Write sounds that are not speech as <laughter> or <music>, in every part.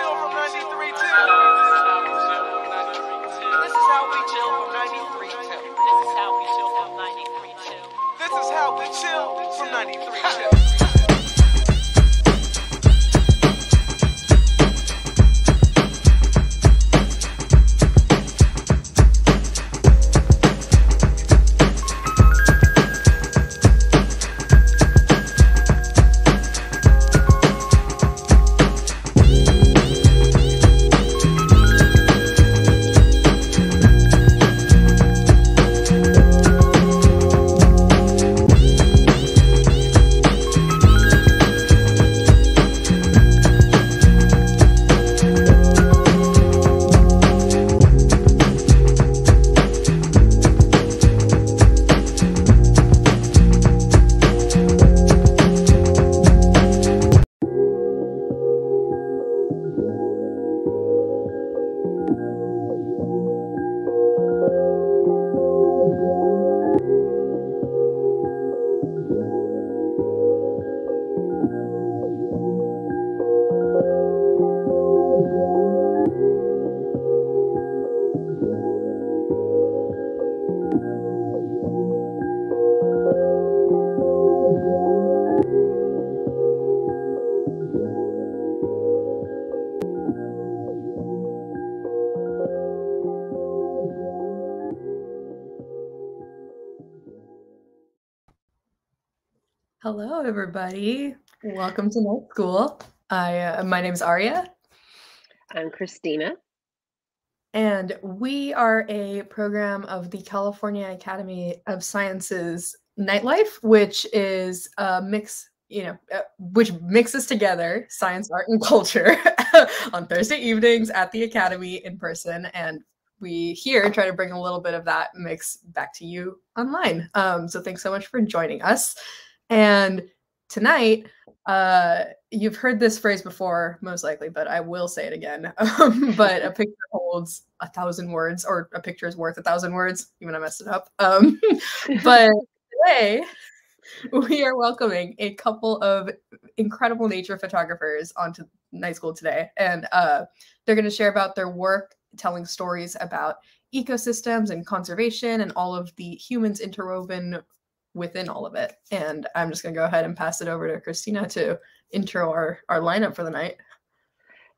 chill from 93 2. This is how we chill from 93 2. This is how we chill from 93 This is how we chill from 93 2. <laughs> everybody. Welcome to Night School. I uh, my name's Aria, I'm Christina. and we are a program of the California Academy of Sciences Nightlife, which is a mix, you know, uh, which mixes together science, art, and culture <laughs> on Thursday evenings at the Academy in person, and we here try to bring a little bit of that mix back to you online. Um, so thanks so much for joining us. And tonight, uh, you've heard this phrase before, most likely, but I will say it again. <laughs> Um, but a <laughs> picture holds a thousand words, or a picture is worth a thousand words, even I messed it up. Um, <laughs> but today, we are welcoming a couple of incredible nature photographers onto night school today. And uh, they're going to share about their work, telling stories about ecosystems and conservation and all of the humans interwoven within all of it. And I'm just going to go ahead and pass it over to Christina to intro our, our lineup for the night.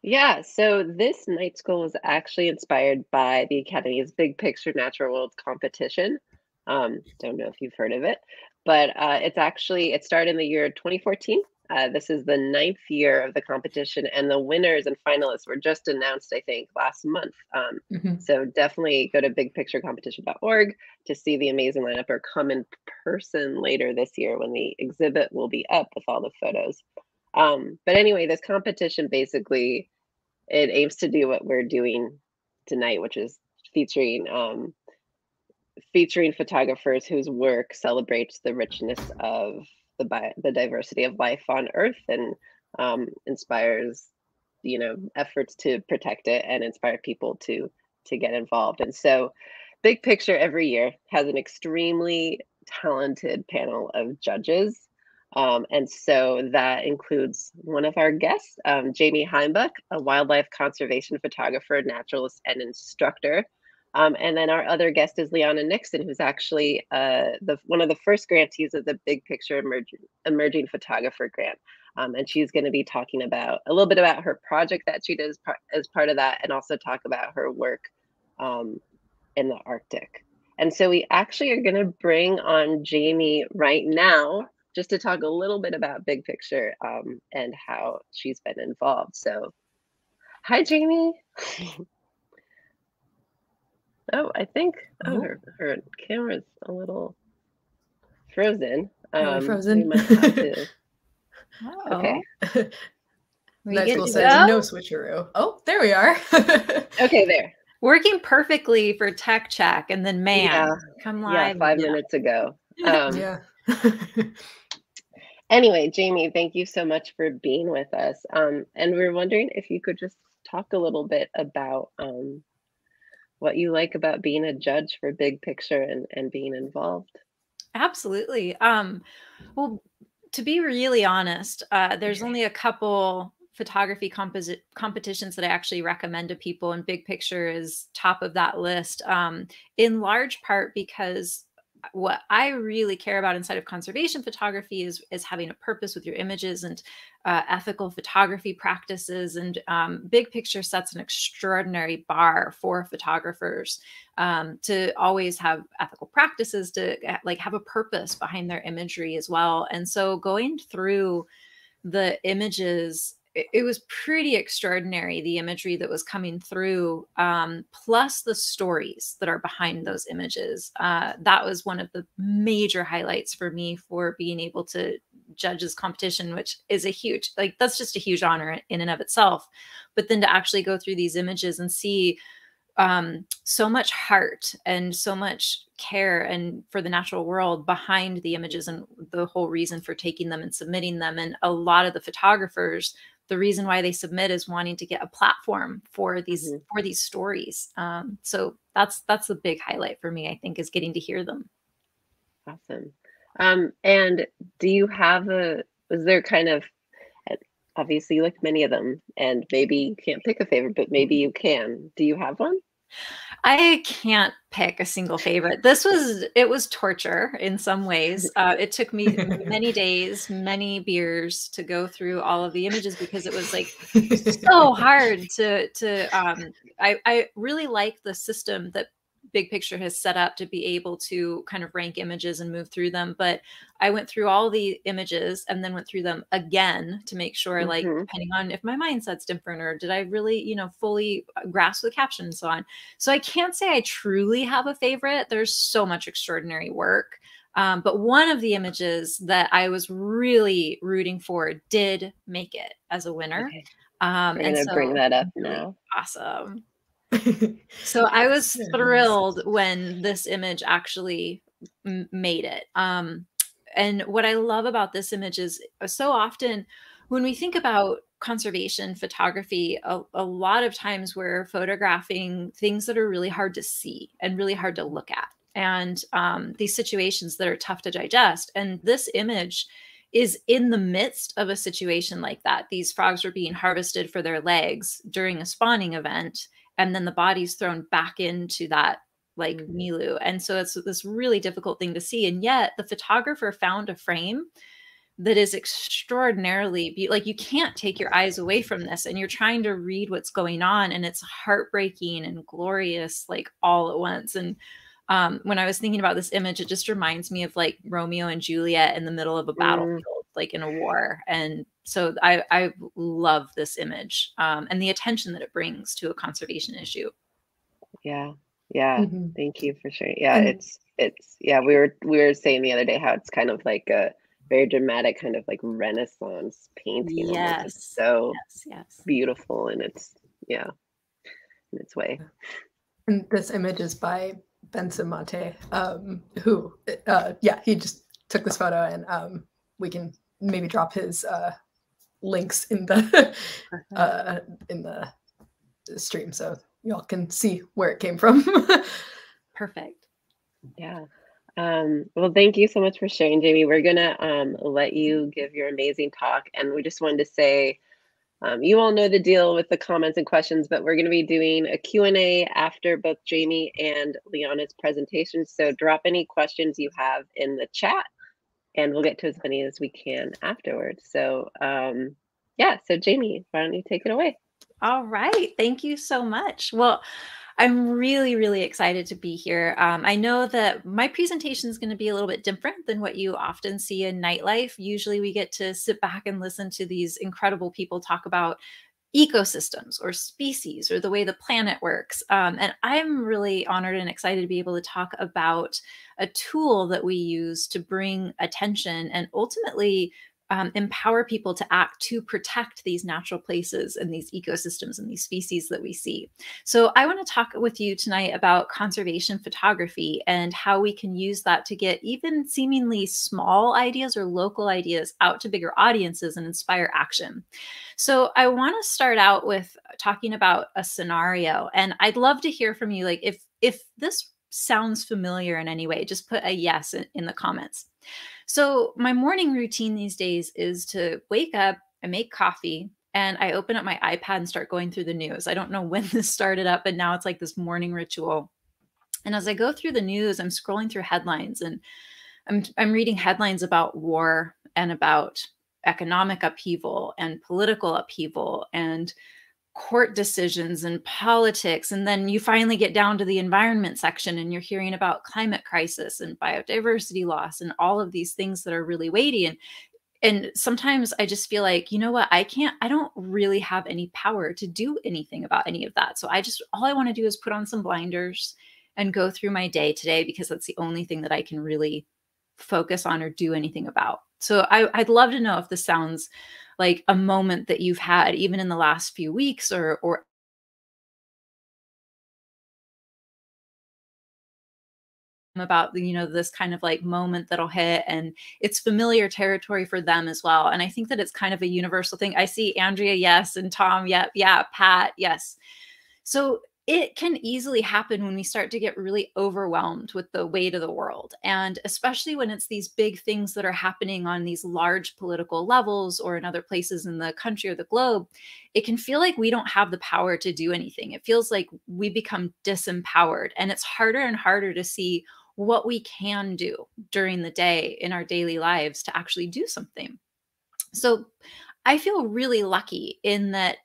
Yeah, so this night school was actually inspired by the Academy's Big Picture Natural World competition. Um, don't know if you've heard of it, but uh, it's actually it started in the year 2014. Uh, this is the ninth year of the competition, and the winners and finalists were just announced, I think, last month. Um, Mhm. so definitely go to bigpicturecompetition.org to see the amazing lineup, or come in person later this year when the exhibit will be up with all the photos. Um, but anyway, this competition basically it aims to do what we're doing tonight, which is featuring um, featuring photographers whose work celebrates the richness of the bi- the diversity of life on Earth and um, inspires you know efforts to protect it and inspire people to to get involved. And so, Big Picture every year has an extremely talented panel of judges. Um, and so that includes one of our guests, um, Jaymi Heimbuch, a wildlife conservation photographer, naturalist, and instructor. Um, and then our other guest is Lianna Nixon, who's actually uh, the one of the first grantees of the Big Picture Emerging, Emerging Photographer Grant. Um, and she's going to be talking about a little bit about her project that she does par- as part of that, and also talk about her work um, in the Arctic. And so we actually are going to bring on Jaymi right now just to talk a little bit about big picture um, and how she's been involved. So, hi, Jaymi. <laughs> oh, I think oh, Oh. her, her camera's a little frozen. Are we Um, frozen? We might have to. <laughs> Oh, Okay. <laughs> we Nice get will says no switcheroo. Oh, there we are. <laughs> Okay, there. Working perfectly for tech check, and then man, Yeah. come Yeah, live. five minutes ago. Um, yeah. Anyway, Jaymi, thank you so much for being with us. Um, and we are wondering if you could just talk a little bit about um, what you like about being a judge for Big Picture and, and being involved. Absolutely. Um, well, to be really honest, uh, there's only a couple photography composi- competitions that I actually recommend to people, and Big Picture is top of that list. Um, in large part because what I really care about inside of conservation photography is is having a purpose with your images and uh, ethical photography practices. And um, Big Picture sets an extraordinary bar for photographers um, to always have ethical practices to uh, like have a purpose behind their imagery as well and so going through the images it, it was pretty extraordinary the imagery that was coming through um, plus the stories that are behind those images uh, that was one of the major highlights for me for being able to judge this competition which is a huge like that's just a huge honor in and of itself but then to actually go through these images and see um, so much heart and so much care and for the natural world behind the images and the whole reason for taking them and submitting them and a lot of the photographers the reason why they submit is wanting to get a platform for these Mhm. for these stories um, so that's that's the big highlight for me i think is getting to hear them Awesome. Um, and do you have a, was there kind of, obviously you like many of them, and maybe you can't pick a favorite, but maybe you can. Do you have one? I can't pick a single favorite. This was it was torture in some ways. <laughs> Uh, it took me many days, many beers to go through all of the images because it was like so hard to to. Um, I I really like the system that Big Picture has set up to be able to kind of rank images and move through them. But I went through all the images and then went through them again to make sure, like, Mhm. depending on if my mindset's different or did I really, you know, fully uh, grasp the caption and so on. So I can't say I truly have a favorite. There's so much extraordinary work. Um, but one of the images that I was really rooting for did make it as a winner. Okay. Um, We're and so bring that up really now. Awesome. So <laughs> I was thrilled when this image actually m- made it. Um, and what I love about this image is uh, so often when we think about conservation photography, a, a lot of times we're photographing things that are really hard to see and really hard to look at, and um, these situations that are tough to digest. And this image is in the midst of a situation like that. These frogs were being harvested for their legs during a spawning event and then the body's thrown back into that like Mhm. milieu and so it's this really difficult thing to see and yet the photographer found a frame that is extraordinarily be- like you can't take your eyes away from this and you're trying to read what's going on and it's heartbreaking and glorious like all at once and um, when I was thinking about this image, it just reminds me of like Romeo and Juliet in the middle of a battlefield, like in a war. And so I, I love this image um, and the attention that it brings to a conservation issue. Yeah. Yeah. Mhm. Thank you for sharing. Yeah, And- it's it's yeah, we were we were saying the other day how it's kind of like a very dramatic kind of like Renaissance painting. almost. Yes. It's so Yes, yes. beautiful and it's yeah, in its way. And this image is by Benson Monte, um, who, uh, yeah, he just took this photo, and um, we can maybe drop his uh, links in the uh, in the stream so y'all can see where it came from. <laughs> Perfect. Yeah. Um, well, thank you so much for sharing, Jaymi. We're gonna um, let you give your amazing talk, and we just wanted to say, um, you all know the deal with the comments and questions, but we're gonna be doing a Q&A after both Jaymi and Lianna's presentations. So drop any questions you have in the chat, and we'll get to as many as we can afterwards. So, um, yeah. So, Jaymi, why don't you take it away? All right. Thank you so much. Well, I'm really, really excited to be here. Um, I know that my presentation is going to be a little bit different than what you often see in nightlife. Usually, we get to sit back and listen to these incredible people talk about ecosystems or species or the way the planet works. Um, and I'm really honored and excited to be able to talk about a tool that we use to bring attention and ultimately um, empower people to act to protect these natural places and these ecosystems and these species that we see. So, I want to talk with you tonight about conservation photography and how we can use that to get even seemingly small ideas or local ideas out to bigger audiences and inspire action. So, I want to start out with talking about a scenario, and I'd love to hear from you. Like, if if this sounds familiar in any way, just put a yes in, in the comments. So, my morning routine these days is to wake up, I make coffee, and I open up my iPad and start going through the news. I don't know <laughs> when this started up, but now it's like this morning ritual. And as I go through the news, I'm scrolling through headlines and I'm, I'm reading headlines about war and about economic upheaval and political upheaval and court decisions and politics and then you finally get down to the environment section and you're hearing about climate crisis and biodiversity loss and all of these things that are really weighty. And and sometimes i just feel like you know what? I can't i don't really have any power to do anything about any of that. So i just all i want to do is put on some blinders and go through my day today because that's the only thing that i can really focus on or do anything about. So I, i'd love to know if this sounds like a moment that you've had even in the last few weeks or or about you know this kind of like moment that'll hit and it's familiar territory for them as well and i think that it's kind of a universal thing. I see andrea yes and tom yep yeah pat yes. So it can easily happen when we start to get really overwhelmed with the weight of the world. And especially when it's these big things that are happening on these large political levels or in other places in the country or the globe, it can feel like we don't have the power to do anything. It feels like we become disempowered. And it's harder and harder to see what we can do during the day in our daily lives to actually do something. So I feel really lucky in that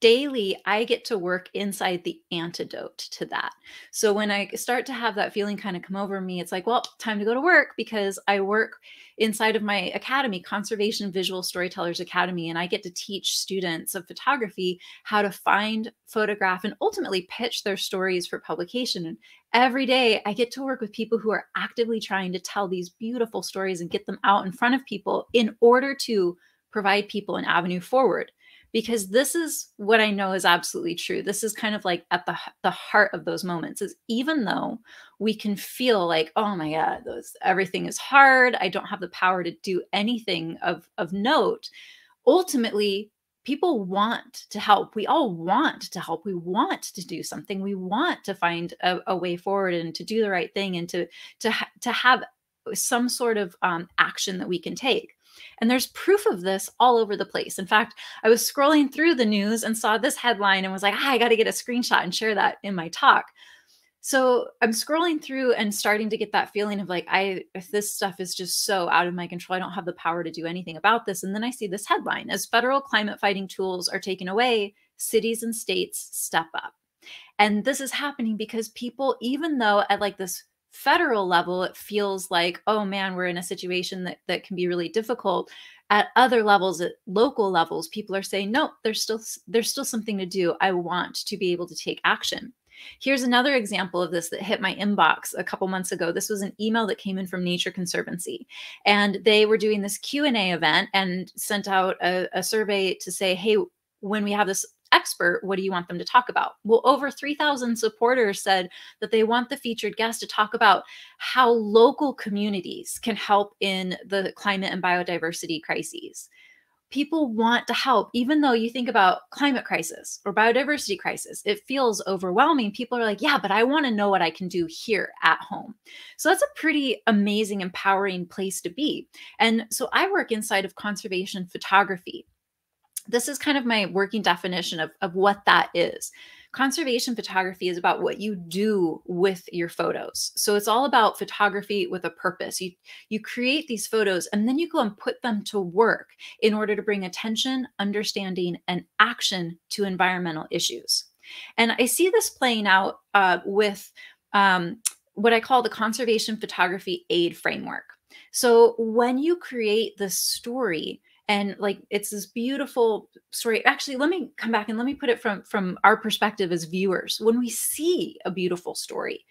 daily I get to work inside the antidote to that. So when I start to have that feeling kind of come over me, it's like, well, time to go to work because I work inside of my academy, Conservation Visual Storytellers Academy, and I get to teach students of photography how to find, photograph, and ultimately pitch their stories for publication. And every day I get to work with people who are actively trying to tell these beautiful stories and get them out in front of people in order to provide people an avenue forward because this is what I know is absolutely true. This is kind of like at the the heart of those moments is even though we can feel like oh my god those everything is hard, I don't have the power to do anything of of note. Ultimately, people want to help. We all want to help. We want to do something. We want to find a, a way forward and to do the right thing and to to ha- to have some sort of um, action that we can take. And there's proof of this all over the place. In fact, I was scrolling through the news and saw this headline and was like, ah, I got to get a screenshot and share that in my talk. So I'm scrolling through and starting to get that feeling of like, I, if this stuff is just so out of my control. I don't have the power to do anything about this. And then I see this headline as federal climate fighting tools are taken away, cities and states step up. And this is happening because people, even though at like this federal level it feels like oh man we're in a situation that, that can be really difficult. At other levels at local levels people are saying no there's still there's still something to do. I want to be able to take action. Here's another example of this that hit my inbox a couple months ago. This was an email that came in from nature conservancy and they were doing this q&a event and sent out a, a survey to say hey when we have this expert, what do you want them to talk about? Well, over 3,000 supporters said that they want the featured guest to talk about how local communities can help in the climate and biodiversity crises. People want to help, even though you think about climate crisis or biodiversity crisis, it feels overwhelming. People are like, yeah, but I want to know what I can do here at home. So that's a pretty amazing, empowering place to be. And so I work inside of conservation photography this is kind of my working definition of, of what that is. Conservation photography is about what you do with your photos. So it's all about photography with a purpose. You you create these photos and then you go and put them to work in order to bring attention, understanding, and action to environmental issues. And I see this playing out uh, with um, what I call the conservation photography aid framework. So when you create the story, and like it's this beautiful story actually let me come back and let me put it from from our perspective as viewers. When we see a beautiful story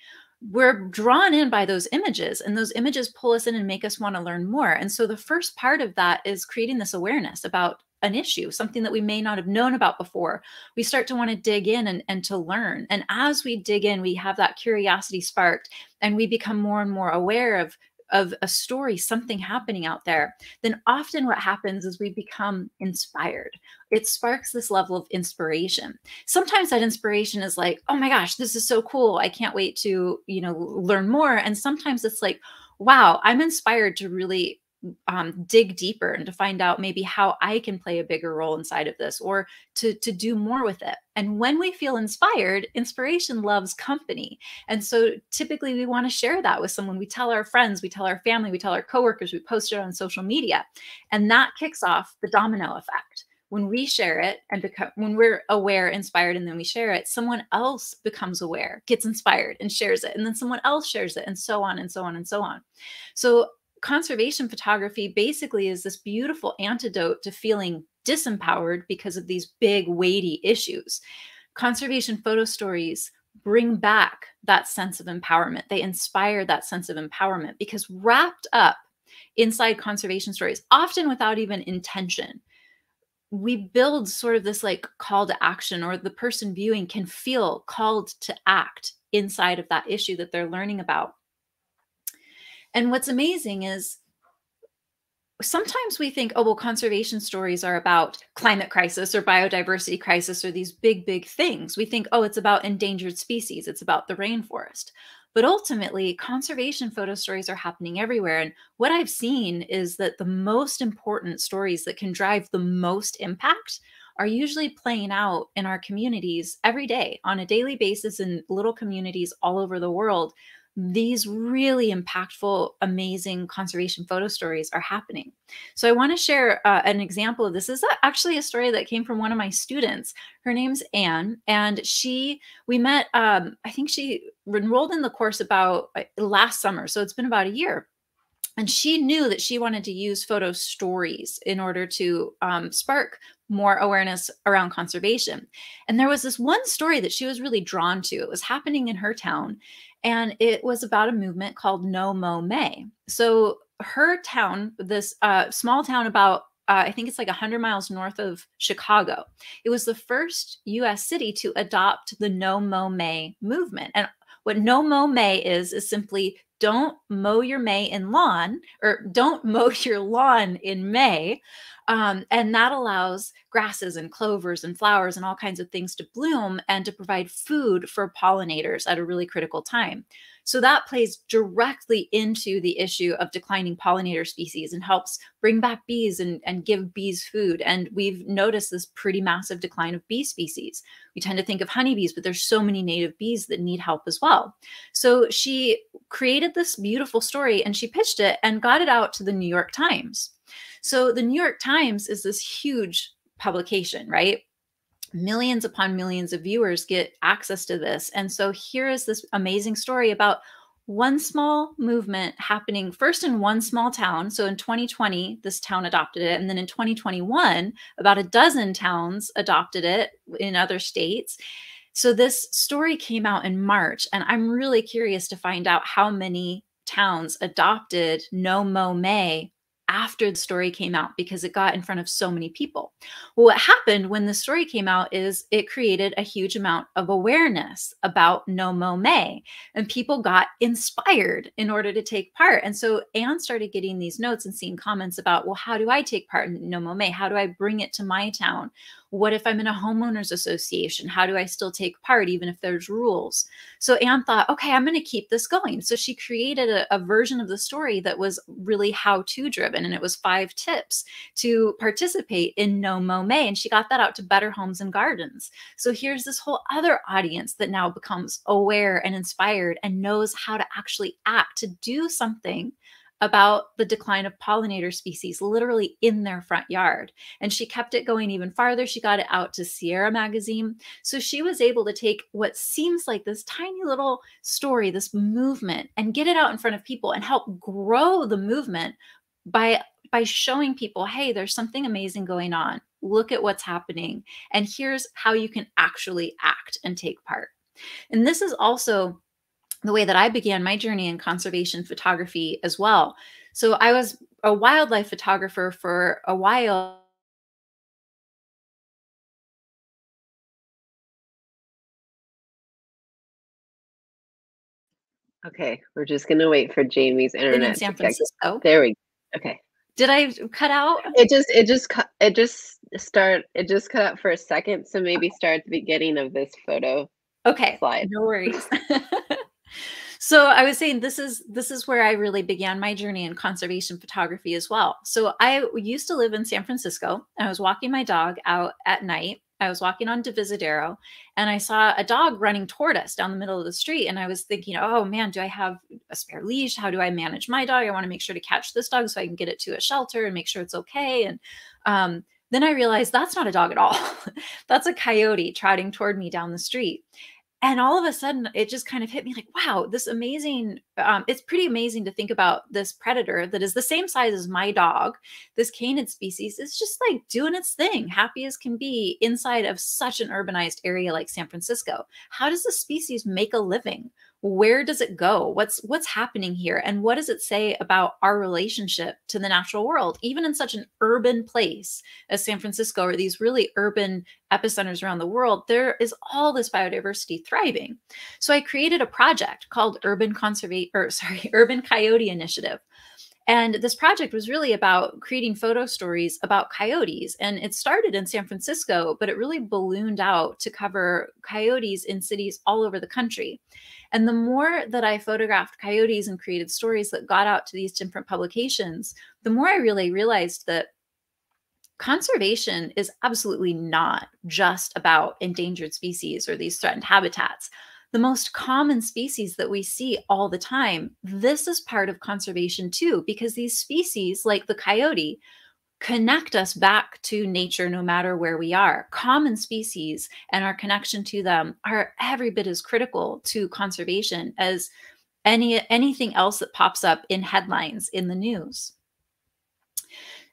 we're drawn in by those images and those images pull us in and make us want to learn more and so the first part of that is creating this awareness about an issue something that we may not have known about before. We start to want to dig in and, and to learn and as we dig in we have that curiosity sparked and we become more and more aware of of a story, something happening out there, then often what happens is we become inspired. It sparks this level of inspiration. Sometimes that inspiration is like, oh my gosh, this is so cool. I can't wait to, you know, learn more. And sometimes it's like, wow, I'm inspired to really um, dig deeper and to find out maybe how I can play a bigger role inside of this or to, to do more with it. And when we feel inspired, inspiration loves company. And so typically we want to share that with someone. We tell our friends, we tell our family, we tell our coworkers, we post it on social media. And that kicks off the domino effect when we share it and become when we're aware inspired and then we share it someone else becomes aware gets inspired and shares it and then someone else shares it and so on and so on and so on so conservation photography basically is this beautiful antidote to feeling disempowered because of these big, weighty issues. Conservation photo stories bring back that sense of empowerment. They inspire that sense of empowerment because wrapped up inside conservation stories, often without even intention, we build sort of this like call to action, or the person viewing can feel called to act inside of that issue that they're learning about. And what's amazing is sometimes we think, oh, well, conservation stories are about climate crisis or biodiversity crisis or these big, big things. We think, oh, it's about endangered species, it's about the rainforest. But ultimately, conservation photo stories are happening everywhere. And what I've seen is that the most important stories that can drive the most impact are usually playing out in our communities every day on a daily basis in little communities all over the world these really impactful, amazing conservation photo stories are happening. So I want to share uh, an example of this. this. Is actually a story that came from one of my students. Her name's Anne, and she we met. Um, I think she enrolled in the course about uh, last summer, so it's been about a year. And she knew that she wanted to use photo stories in order to um, spark more awareness around conservation. And there was this one story that she was really drawn to. It was happening in her town and it was about a movement called No Mow May. So her town, this uh, small town about uh, I think it's like 100 miles north of Chicago. It was the first US city to adopt the No Mow May movement. And what No Mow May is, is simply don't mow your May in lawn or don't <laughs> mow your lawn in May. Um, and that allows grasses and clovers and flowers and all kinds of things to bloom and to provide food for pollinators at a really critical time. So that plays directly into the issue of declining pollinator species and helps bring back bees and, and give bees food. And we've noticed this pretty massive decline of bee species. We tend to think of honeybees, but there's so many native bees that need help as well. So she created this beautiful story and she pitched it and got it out to the New York Times. So the New York Times is this huge publication, right? millions upon millions of viewers get access to this. And so here is this amazing story about one small movement happening first in one small town. So in 2020, this town adopted it. And then in 2021, about a dozen towns adopted it in other states. So this story came out in March, and I'm really curious to find out how many towns adopted No Mow May after the story came out because it got in front of so many people. Well, what happened when the story came out is it created a huge amount of awareness about No Mow May, and people got inspired in order to take part. And so Anne started getting these notes and seeing comments about, well, how do I take part in No Mow May? How do I bring it to my town? What if I'm in a homeowners association? How do I still take part, even if there's rules? So Anne thought, okay, I'm going to keep this going. So she created a, a version of the story that was really how to driven and it was five tips to participate in No Mow May. And she got that out to Better Homes and Gardens. So here's this whole other audience that now becomes aware and inspired and knows how to actually act to do something about the decline of pollinator species literally in their front yard. And she kept it going even farther. She got it out to Sierra Magazine. So she was able to take what seems like this tiny little story, this movement, and get it out in front of people and help grow the movement by by showing people, hey, there's something amazing going on. Look at what's happening. And here's how you can actually act and take part. And this is also the way that I began my journey in conservation photography as well. So I was a wildlife photographer for a while. Okay, we're just gonna wait for Jaymi's in internet. San Francisco. There we. Okay. Did I cut out? It just it just cut it just start it just cut out for a second. So maybe start at the beginning of this photo Okay, slide. no worries. <laughs> so I was saying this is this is where I really began my journey in conservation photography as well. So I used to live in San Francisco and I was walking my dog out at night. I was walking on Divisadero and I saw a dog running toward us down the middle of the street. And I was thinking, oh man, do I have a spare leash? How do I manage my dog? I want to make sure to catch this dog so I can get it to a shelter and make sure it's okay. And um, then I realized that's not a dog at all. <laughs> that's a coyote trotting toward me down the street and all of a sudden it just kind of hit me like wow this amazing um, it's pretty amazing to think about this predator that is the same size as my dog this canid species is just like doing its thing happy as can be inside of such an urbanized area like san francisco. How does the species make a living where does it go? What's what's happening here? And what does it say about our relationship to the natural world even in such an urban place as san francisco or these really urban epicenters around the world? There is all this biodiversity thriving. So i created a project called urban conservation or <laughs> sorry urban coyote initiative. And this project was really about creating photo stories about coyotes. And it started in San Francisco, but it really ballooned out to cover coyotes in cities all over the country. And the more that I photographed coyotes and created stories that got out to these different publications, the more I really realized that conservation is absolutely not just about endangered species or these threatened habitats. The most common species that we see all the time, this is part of conservation too, because these species, like the coyote, connect us back to nature no matter where we are. Common species and our connection to them are every bit as critical to conservation as any anything else that pops up in headlines in the news.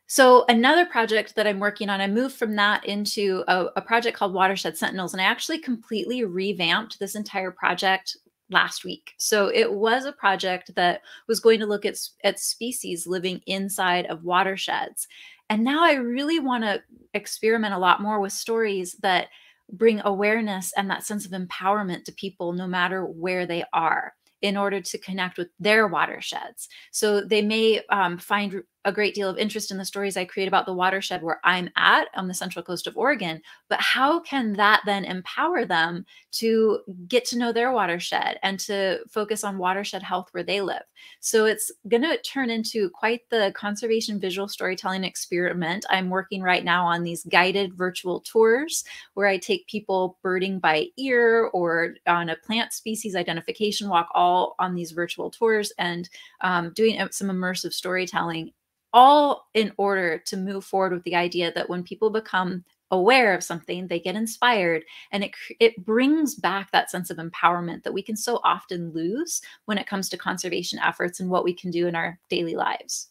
So another project that I'm working on, I moved from that into a, a project called Watershed Sentinels, and I actually completely revamped this entire project last week. So it was a project that was going to look at, at species living inside of watersheds. And now I really want to experiment a lot more with stories that bring awareness and that sense of empowerment to people no matter where they are in order to connect with their watersheds. So they may um, find a great deal of interest in the stories I create about the watershed where I'm at on the central coast of Oregon. But how can that then empower them to get to know their watershed and to focus on watershed health where they live? So it's going to turn into quite the conservation visual storytelling experiment. I'm working right now on these guided virtual tours where I take people birding by ear or on a plant species identification walk, all on these virtual tours and um, doing uh, some immersive storytelling all in order to move forward with the idea that when people become aware of something they get inspired and it it brings back that sense of empowerment that we can so often lose when it comes to conservation efforts and what we can do in our daily lives.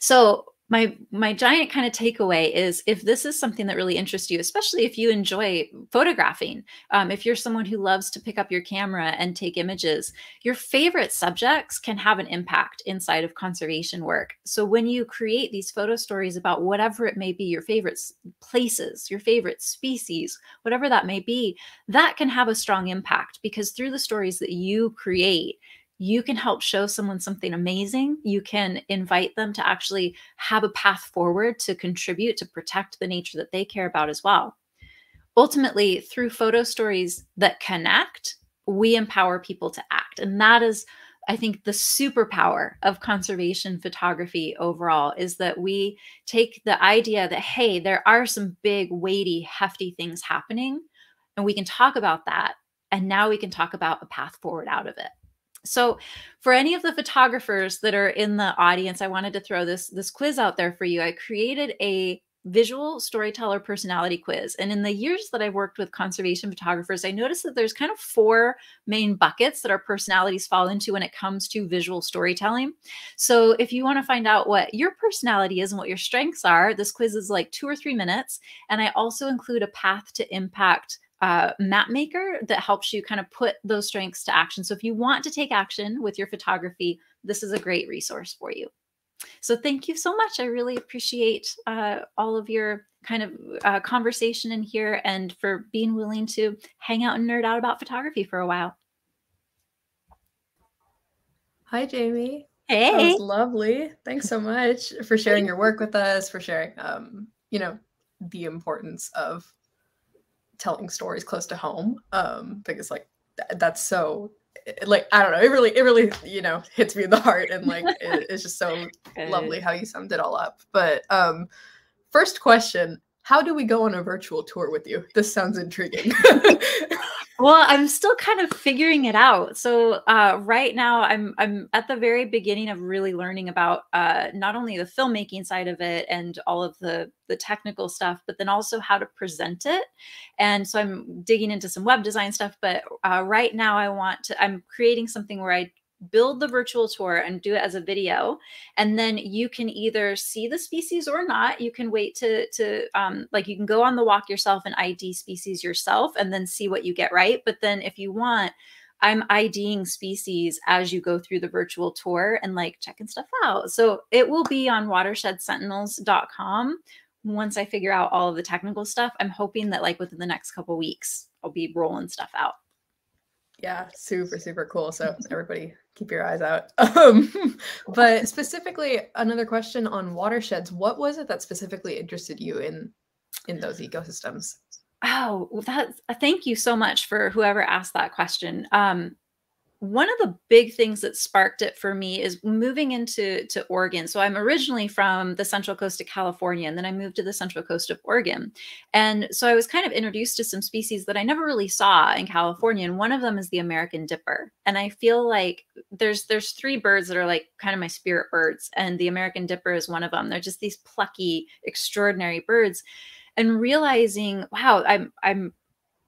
So my my giant kind of takeaway is if this is something that really interests you especially if you enjoy photographing um, if you're someone who loves to pick up your camera and take images your favorite subjects can have an impact inside of conservation work. So when you create these photo stories about whatever it may be your favorite places your favorite species whatever that may be that can have a strong impact because through the stories that you create you can help show someone something amazing. You can invite them to actually have a path forward to contribute to protect the nature that they care about as well. Ultimately, through photo stories that connect, we empower people to act. And that is I think the superpower of conservation photography overall is that we take the idea that, hey, there are some big, weighty, hefty things happening, and we can talk about that. And now we can talk about a path forward out of it. So, for any of the photographers that are in the audience, I wanted to throw this this quiz out there for you. I created a visual storyteller personality quiz. And in the years that I've worked with conservation photographers, I noticed that there's kind of four main buckets that our personalities fall into when it comes to visual storytelling. So if you want to find out what your personality is and what your strengths are, this quiz is like two or three minutes. And I also include a path to impact uh, map maker that helps you kind of put those strengths to action. So if you want to take action with your photography, this is a great resource for you. So thank you so much. I really appreciate uh, all of your kind of uh, conversation in here and for being willing to hang out and nerd out about photography for a while. Hi, Jaymi. Hey. That was lovely. Thanks so much for sharing your work with us, for sharing, um, you know, the importance of telling stories close to home. Um, because like th- that's so like I don't know, it really, it really, you know, hits me in the heart, and like <laughs> it, it's just so lovely how you summed it all up. But um, first question: How do we go on a virtual tour with you? This sounds intriguing. <laughs> <laughs> well, I'm still kind of figuring it out. So uh, right now, I'm I'm at the very beginning of really learning about uh, not only the filmmaking side of it and all of the the technical stuff, but then also how to present it. And so I'm digging into some web design stuff. But uh, right now, I want to. I'm creating something where I build the virtual tour and do it as a video and then you can either see the species or not. You can wait to to um like you can go on the walk yourself and id species yourself and then see what you get right. But then if you want i'm iding species as you go through the virtual tour and like checking stuff out. So it will be on watershedsentinels.com once i figure out all of the technical stuff. I'm hoping that like within the next couple weeks i'll be rolling stuff out. Yeah super super cool. So everybody keep your eyes out. <laughs> Um, but specifically another question on watersheds. What was it that specifically interested you in in those ecosystems? Oh well that thank you so much for whoever asked that question. Um one of the big things that sparked it for me is moving into to Oregon. So I'm originally from the central coast of California, and then I moved to the central coast of Oregon. And so I was kind of introduced to some species that I never really saw in California. And one of them is the American dipper. And I feel like there's there's three birds that are like kind of my spirit birds, and the American dipper is one of them. They're just these plucky, extraordinary birds. And realizing, wow, I'm I'm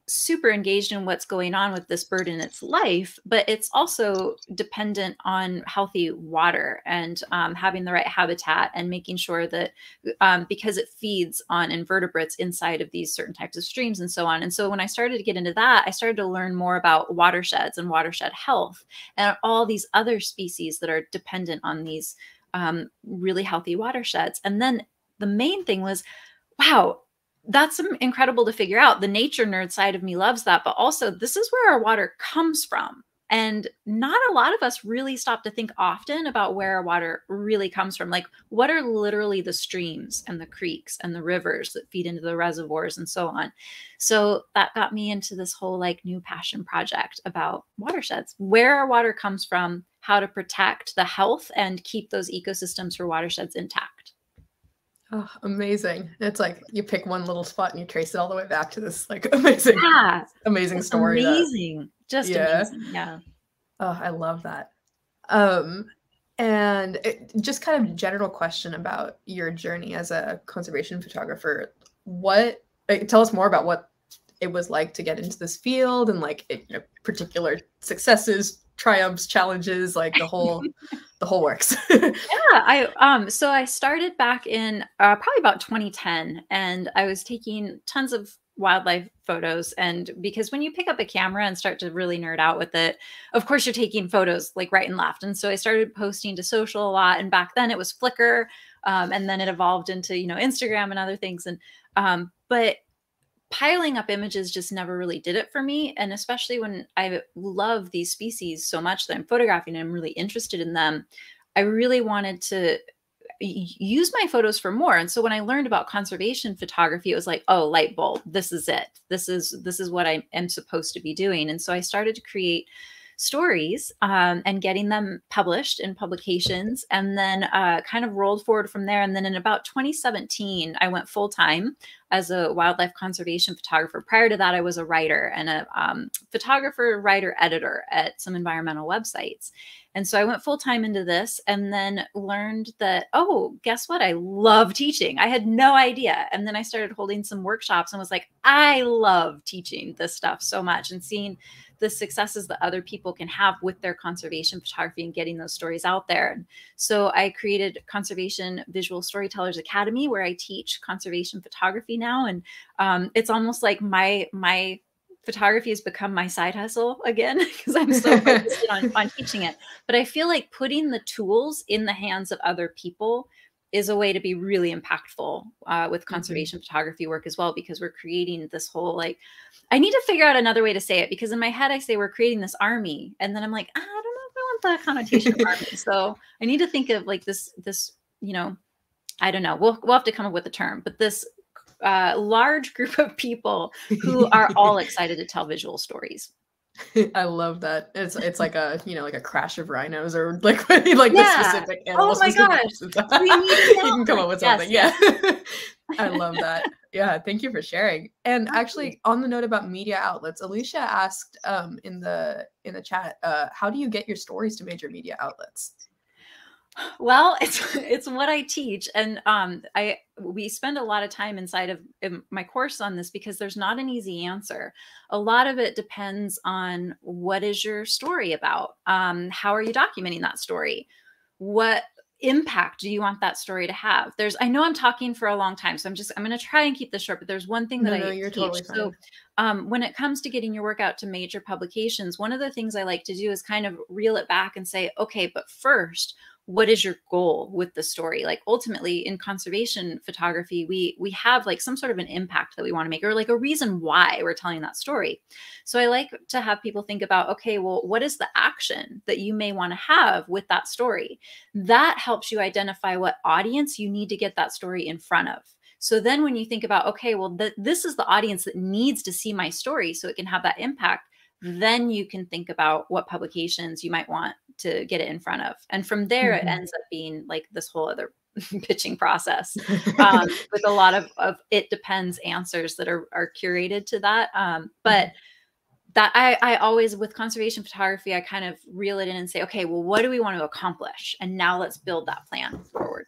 super engaged in what's going on with this bird in its life, but it's also dependent on healthy water and um, having the right habitat and making sure that um, because it feeds on invertebrates inside of these certain types of streams and so on. And so when I started to get into that, I started to learn more about watersheds and watershed health and all these other species that are dependent on these um, really healthy watersheds. And then the main thing was, wow, that's incredible to figure out. The nature nerd side of me loves that, but also this is where our water comes from. And not a lot of us really stop to think often about where our water really comes from. Like, what are literally the streams and the creeks and the rivers that feed into the reservoirs and so on? So that got me into this whole like new passion project about watersheds, where our water comes from, how to protect the health and keep those ecosystems for watersheds intact. Oh, amazing. It's like you pick one little spot and you trace it all the way back to this like <laughs> amazing, yeah, amazing story. Amazing. That, Just yeah. amazing. Yeah. Oh, I love that. Um, and it, just kind of general question about your journey as a conservation photographer. What tell us more about what it was like to get into this field and like it, you know, particular successes, triumphs, challenges, like the whole <laughs> the whole works. <laughs> yeah, I um so I started back in uh, probably about 2010 and I was taking tons of wildlife photos and because when you pick up a camera and start to really nerd out with it of course you're taking photos like right and left and so i started posting to social a lot and back then it was flickr um, and then it evolved into you know instagram and other things and um, but piling up images just never really did it for me. And especially when I love these species so much that I'm photographing and I'm really interested in them, I really wanted to use my photos for more. And so when I learned about conservation photography, it was like, oh, light bulb, this is it. This is this is what I am supposed to be doing. And so I started to create stories um, and getting them published in publications, and then uh, kind of rolled forward from there. And then in about 2017, I went full time as a wildlife conservation photographer. Prior to that, I was a writer and a um, photographer, writer, editor at some environmental websites. And so I went full time into this and then learned that, oh, guess what? I love teaching. I had no idea. And then I started holding some workshops and was like, I love teaching this stuff so much and seeing the successes that other people can have with their conservation photography and getting those stories out there. And so I created Conservation Visual Storytellers Academy, where I teach conservation photography now. And um, it's almost like my my photography has become my side hustle again <laughs> because I'm so focused <laughs> on, on teaching it. But I feel like putting the tools in the hands of other people is a way to be really impactful uh, with Mm-hmm. conservation photography work as well because we're creating this whole like i need to figure out another way to say it because in my head i say we're creating this army and then i'm like "Ah, i don't know if i want the connotation of army so i need to think of like this this you know i don't know we'll, we'll have to come up with a term but this uh, large group of people who are all <laughs> excited to tell visual stories <laughs> I love that. It's it's like a you know like a crash of rhinos or like <laughs> like the specific animal. Oh my gosh. We need you can come up with Yes, something. Yeah. I love that. Yeah, thank you for sharing. And actually, on the note about media outlets, Alicia asked um, in the in the chat, uh, how do you get your stories to major media outlets? Well, it's <laughs> it's what I teach, and um, I we spend a lot of time inside of in my course on this because there's not an easy answer. A lot of it depends on what is your story about. Um, how are you documenting that story? What impact do you want that story to have? There's I know I'm talking for a long time, so I'm just I'm going to try and keep this short. But there's one thing that No, I no, you're teach. totally So um, when it comes to getting your work out to major publications, one of the things I like to do is kind of reel it back and say, okay, but first, what is your goal with the story? Like ultimately in conservation photography, we we have like some sort of an impact that we want to make or like a reason why we're telling that story. So I like to have people think about, okay, well, what is the action that you may want to have with that story? That helps you identify what audience you need to get that story in front of. So then when you think about, okay, well, th- this is the audience that needs to see my story so it can have that impact, then you can think about what publications you might want to get it in front of. And from there, it Mhm. ends up being like this whole other <laughs> pitching process um, <laughs> with a lot of, of it depends answers that are, are curated to that. Um, but that I, I always with conservation photography, I kind of reel it in and say, okay, well, what do we want to accomplish? And now let's build that plan forward.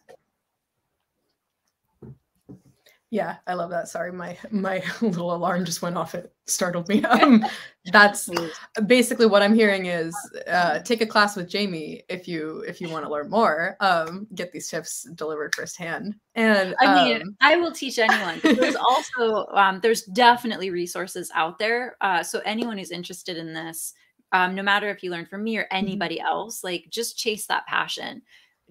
Yeah, I love that. Sorry, my my <laughs> little alarm just went off. It startled me. <laughs> Um, that's <laughs> basically what I'm hearing is uh, take a class with Jaymi if you if you want to learn more. Um, get these tips delivered firsthand. And I mean, um, I will teach anyone. There's also um, there's definitely resources out there. Uh, so anyone who's interested in this, um, no matter if you learn from me or anybody else, like just chase that passion,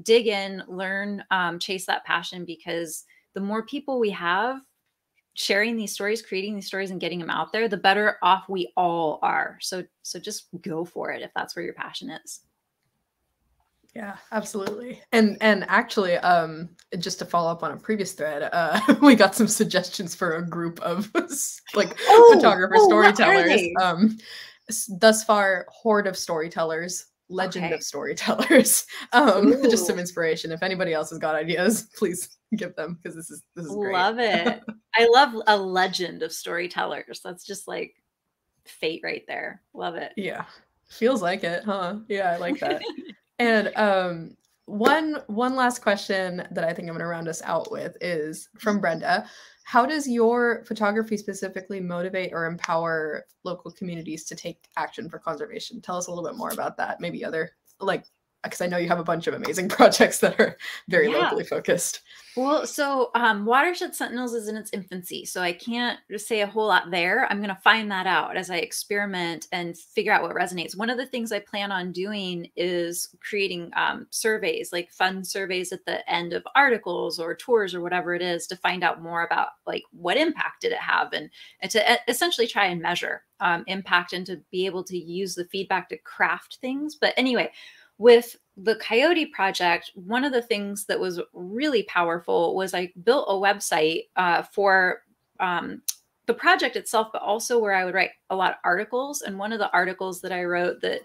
dig in, learn, um, chase that passion because the more people we have sharing these stories, creating these stories, and getting them out there, the better off we all are. So so just go for it if that's where your passion is. Yeah, absolutely. And and actually, um, just to follow up on a previous thread, uh, <laughs> we got some suggestions for a group of <laughs> like Oh, photographer oh, storytellers. Um, thus far, horde of storytellers, legend Okay. of storytellers. <laughs> Um, just some inspiration. If anybody else has got ideas, <laughs> please give them because this is this is great. Love it. I love a legend of storytellers. That's just like fate right there. Love it. Yeah, feels like it, huh? Yeah, I like that. <laughs> And um, one one last question that I think I'm going to round us out with is from mm-hmm. Brenda. How does your photography specifically motivate or empower local communities to take action for conservation? Tell us a little bit more about that. Maybe other like because I know you have a bunch of amazing <laughs> projects that are very Yeah. locally focused. Well, so um, Watershed Sentinels is in its infancy, so I can't say a whole lot there. I'm going to find that out as I experiment and figure out what resonates. One of the things I plan on doing is creating um, surveys, like fun surveys at the end of articles or tours or whatever it is, to find out more about like what impact did it have, and, and to essentially try and measure um, impact and to be able to use the feedback to craft things. But anyway, with the Coyote project, one of the things that was really powerful was I built a website uh, for um, the project itself, but also where I would write a lot of articles. And one of the articles that I wrote that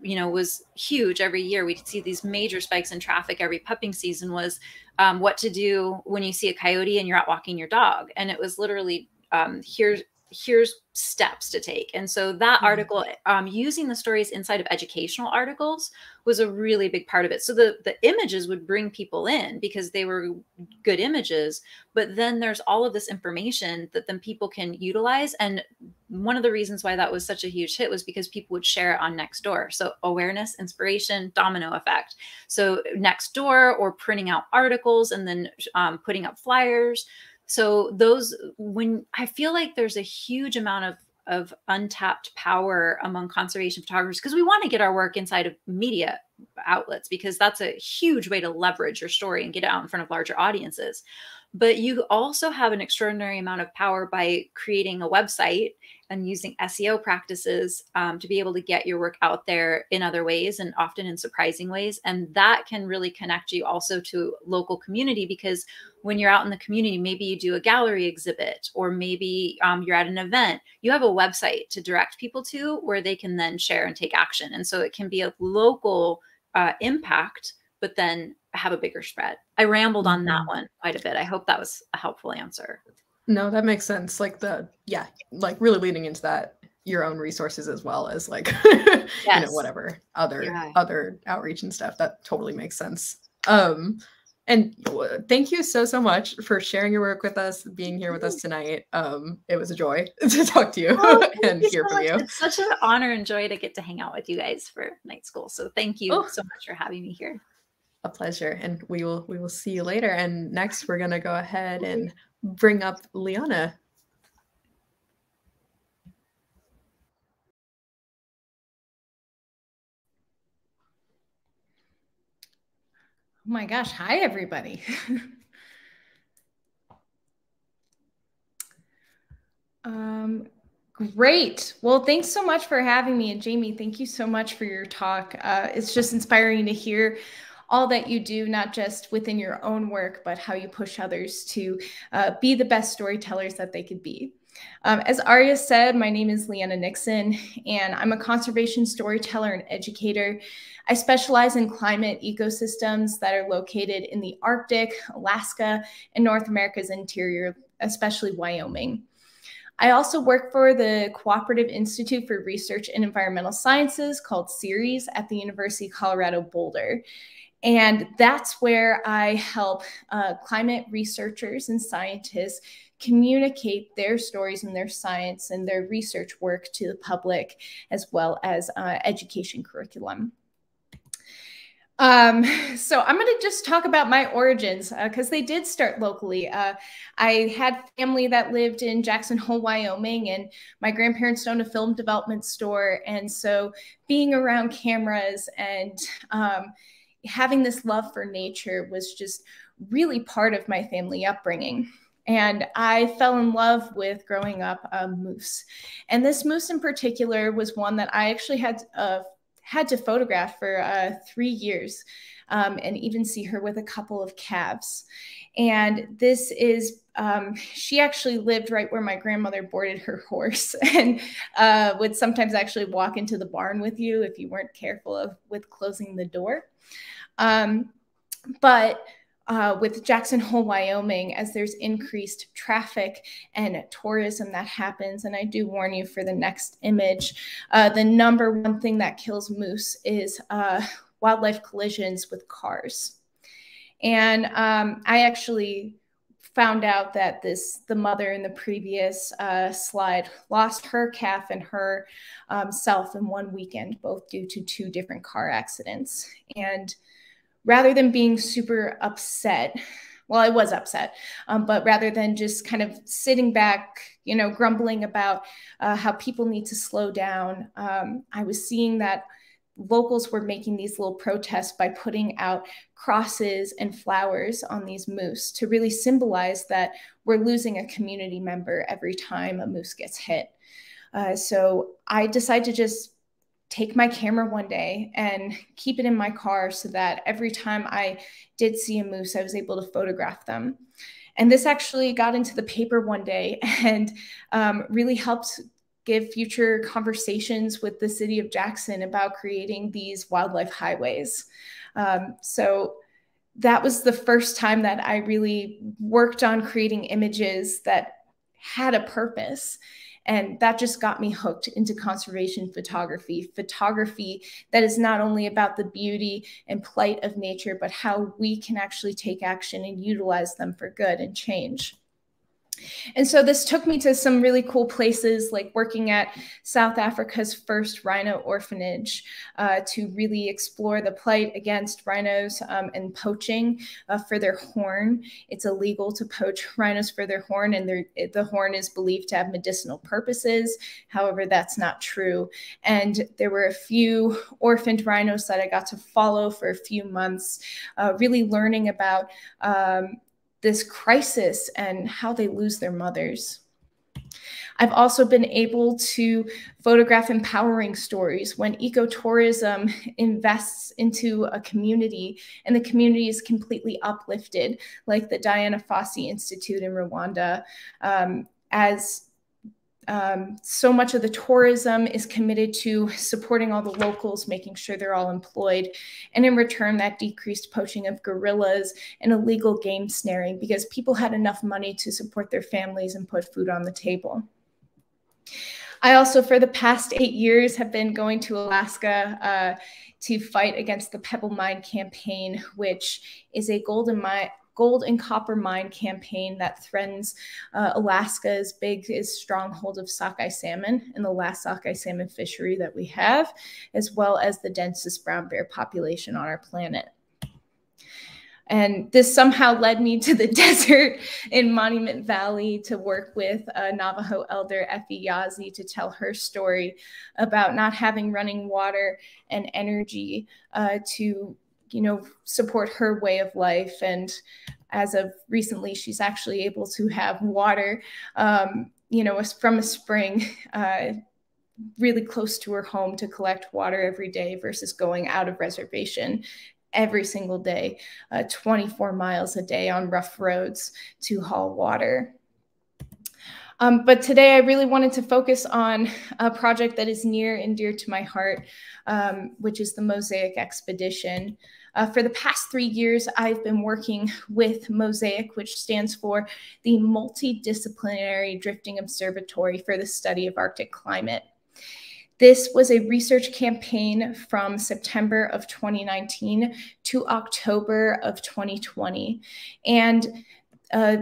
you know was huge every year we'd see these major spikes in traffic every pupping season was um, what to do when you see a coyote and you're out walking your dog and it was literally um, here's here's steps to take. And so that mm-hmm. article um, using the stories inside of educational articles was a really big part of it. So the the images would bring people in because they were good images but then there's all of this information that then people can utilize. And one of the reasons why that was such a huge hit was because people would share it on Nextdoor so awareness inspiration domino effect. So Nextdoor or printing out articles and then um, putting up flyers so those when i feel like there's a huge amount of of untapped power among conservation photographers because we want to get our work inside of media outlets because that's a huge way to leverage your story and get it out in front of larger audiences but you also have an extraordinary amount of power by creating a website and using SEO practices um, to be able to get your work out there in other ways and often in surprising ways. And that can really connect you also to local community because when you're out in the community, maybe you do a gallery exhibit or maybe um, you're at an event, you have a website to direct people to where they can then share and take action. And so it can be a local uh, impact, but then have a bigger spread. I rambled on that mm-hmm. one quite a bit. I hope that was a helpful answer. No, that makes sense. Like the yeah, like really leading into that your own resources as well as like yes. <laughs> you know whatever other yeah. other outreach and stuff. That totally makes sense. Um and thank you so so much for sharing your work with us, being here with us tonight. Um it was a joy <laughs> to talk to you oh, <laughs> and you hear so from you. It's such an honor and joy to get to hang out with you guys for night school. So thank you oh. so much for having me here. A pleasure. And we will we will see you later. And next we're gonna go ahead and bring up Lianna. Oh my gosh. Hi, everybody. <laughs> um, great. Well, thanks so much for having me. And Jaymi, thank you so much for your talk. Uh, it's just inspiring to hear all that you do, not just within your own work, but how you push others to uh, be the best storytellers that they could be. Um, as Arya said, my name is Lianna Nixon, and I'm a conservation storyteller and educator. I specialize in climate ecosystems that are located in the Arctic, Alaska, and North America's interior, especially Wyoming. I also work for the Cooperative Institute for Research in Environmental Sciences called CIRES at the University of Colorado Boulder. And that's where I help uh, climate researchers and scientists communicate their stories and their science and their research work to the public, as well as uh, education curriculum. Um, so I'm going to just talk about my origins because uh, they did start locally. Uh, I had family that lived in Jackson Hole, Wyoming, and my grandparents owned a film development store. And so being around cameras and um, having this love for nature was just really part of my family upbringing. And I fell in love with growing up a moose. And this moose in particular was one that I actually had uh, had to photograph for uh, three years um, and even see her with a couple of calves. And this is, um, she actually lived right where my grandmother boarded her horse <laughs> and uh, would sometimes actually walk into the barn with you if you weren't careful of with closing the door. Um, but uh, with Jackson Hole, Wyoming, as there's increased traffic and tourism that happens, and I do warn you for the next image, uh, the number one thing that kills moose is uh, wildlife collisions with cars. And um, I actually found out that this the mother in the previous uh, slide lost her calf and her um, self in one weekend, both due to two different car accidents. And rather than being super upset, well, I was upset, um, but rather than just kind of sitting back, you know, grumbling about uh, how people need to slow down, um, I was seeing that locals were making these little protests by putting out crosses and flowers on these moose to really symbolize that we're losing a community member every time a moose gets hit. Uh, so I decided to just take my camera one day and keep it in my car so that every time I did see a moose, I was able to photograph them. And this actually got into the paper one day <laughs> and um, really helped give future conversations with the city of Jackson about creating these wildlife highways. Um, so that was the first time that I really worked on creating images that had a purpose. And that just got me hooked into conservation photography, photography that is not only about the beauty and plight of nature, but how we can actually take action and utilize them for good and change. And so this took me to some really cool places, like working at South Africa's first rhino orphanage uh, to really explore the plight against rhinos um, and poaching uh, for their horn. It's illegal to poach rhinos for their horn, and the horn is believed to have medicinal purposes. However, that's not true. And there were a few orphaned rhinos that I got to follow for a few months, uh, really learning about. Um, this crisis and how they lose their mothers. I've also been able to photograph empowering stories when ecotourism invests into a community and the community is completely uplifted, like the Diana Fossey Institute in Rwanda, um, as um, so much of the tourism is committed to supporting all the locals, making sure they're all employed. And in return, that decreased poaching of gorillas and illegal game snaring because people had enough money to support their families and put food on the table. I also, for the past eight years, have been going to Alaska uh, to fight against the Pebble Mine campaign, which is a golden mine gold and copper mine campaign that threatens uh, Alaska's big is stronghold of sockeye salmon and the last sockeye salmon fishery that we have, as well as the densest brown bear population on our planet. And this somehow led me to the <laughs> desert in Monument Valley to work with a Navajo elder, Effie Yazzie, to tell her story about not having running water and energy uh, to you know, support her way of life. And as of recently, she's actually able to have water, um, you know, from a spring. <laughs> Uh, really close to her home to collect water every day versus going out of reservation every single day, uh, 24 miles a day on rough roads to haul water. Um, but today I really wanted to focus on a project that is near and dear to my heart, um, which is the Mosaic Expedition. Uh, for the past three years, I've been working with Mosaic, which stands for the Multidisciplinary Drifting Observatory for the Study of Arctic Climate. This was a research campaign from September of 2019 to October of 2020. And uh,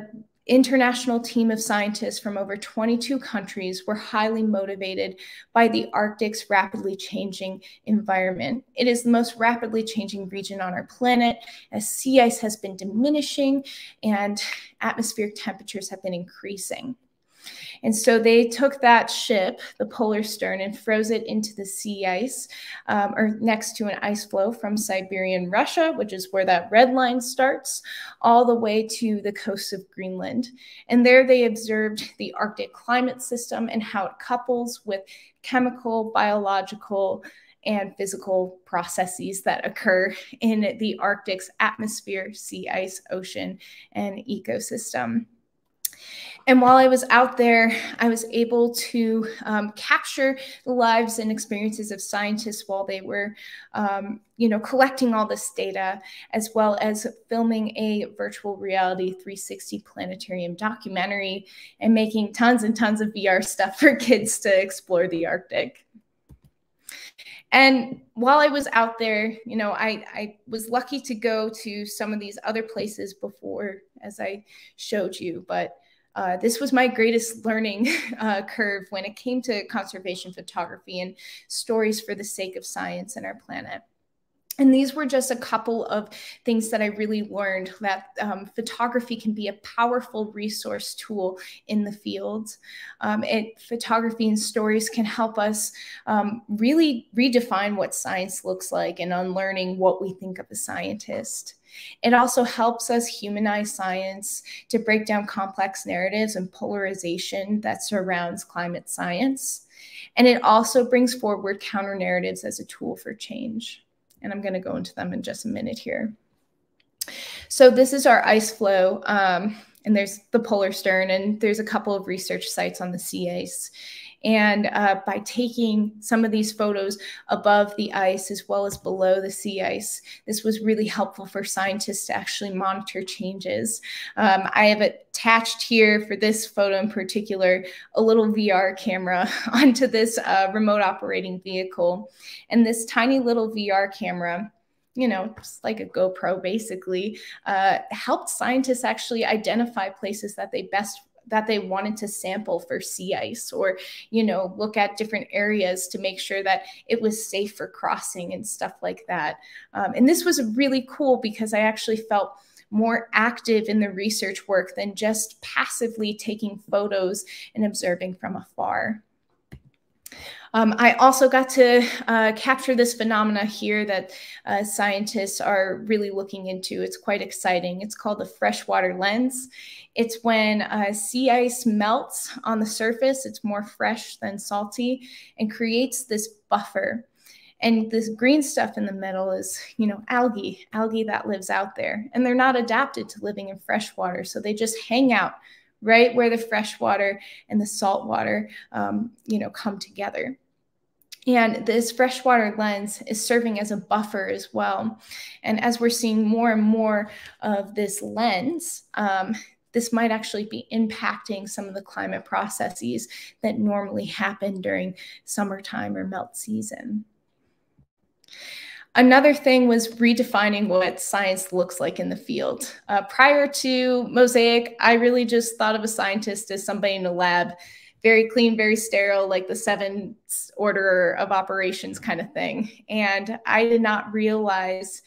international team of scientists from over 22 countries were highly motivated by the Arctic's rapidly changing environment. It is the most rapidly changing region on our planet as sea ice has been diminishing and atmospheric temperatures have been increasing. And so they took that ship, the Polarstern, and froze it into the sea ice um, or next to an ice floe from Siberian Russia, which is where that red line starts, all the way to the coast of Greenland. And there they observed the Arctic climate system and how it couples with chemical, biological, and physical processes that occur in the Arctic's atmosphere, sea ice, ocean, and ecosystem. And while I was out there, I was able to um, capture the lives and experiences of scientists while they were, um, you know, collecting all this data, as well as filming a virtual reality 360 planetarium documentary and making tons and tons of VR stuff for <laughs> kids to explore the Arctic. And while I was out there, you know, I, I was lucky to go to some of these other places before, as I showed you, but uh, this was my greatest learning <laughs> uh, curve when it came to conservation photography and stories for the sake of science and our planet. And these were just a couple of things that I really learned that um, photography can be a powerful resource tool in the field. Um, it, photography and stories can help us um, really redefine what science looks like and unlearning what we think of a scientist. It also helps us humanize science to break down complex narratives and polarization that surrounds climate science. And it also brings forward counter narratives as a tool for change. And I'm going to go into them in just a minute here. So this is our ice floe. Um, and there's the Polarstern, and there's a couple of research sites on the sea ice. And uh, by taking some of these photos above the ice as well as below the sea ice, this was really helpful for scientists to actually monitor changes. Um, I have attached here for this photo in particular a little VR camera <laughs> onto this uh, remote operating vehicle. And this tiny little VR camera you know, just like a GoPro basically, uh, helped scientists actually identify places that they best that they wanted to sample for sea ice or you know look at different areas to make sure that it was safe for crossing and stuff like that. Um, and this was really cool because i actually felt more active in the research work than just passively taking photos and observing from afar um, I also got to uh, capture this phenomena here that uh, scientists are really looking into. It's quite exciting. It's called the freshwater lens. It's when uh, sea ice melts on the surface, it's more fresh than salty, and creates this buffer. And this green stuff in the middle is, you know, algae, algae that lives out there. And they're not adapted to living in freshwater. So they just hang out right where the freshwater and the saltwater, um, you know, come together. And this freshwater lens is serving as a buffer as well. And as we're seeing more and more of this lens, um, this might actually be impacting some of the climate processes that normally happen during summertime or melt season. Another thing was redefining what science looks like in the field. Uh, prior to Mosaic, I really just thought of a scientist as somebody in a lab very clean, very sterile, like the seven order of operations kind of thing. And I did not realize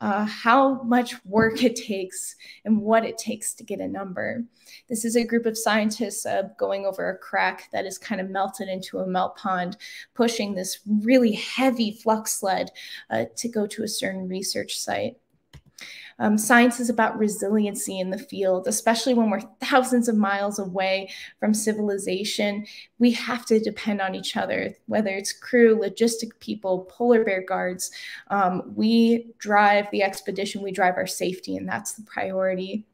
uh, how much work it takes and what it takes to get a number. This is a group of scientists uh, going over a crack that is kind of melted into a melt pond, pushing this really heavy flux sled uh, to go to a certain research site. Um, science is about resiliency in the field, especially when we're thousands of miles away from civilization. We have to depend on each other, whether it's crew, logistic people, polar bear guards. Um, we drive the expedition, we drive our safety, and that's the priority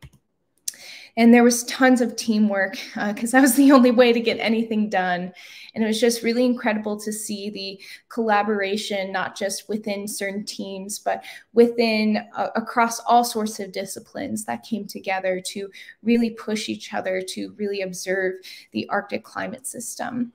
and there was tons of teamwork because uh, that was the <laughs> only way to get anything done and it was just really incredible to see the collaboration not just within certain teams but within uh, across all sorts of disciplines that came together to really push each other to really observe the arctic climate system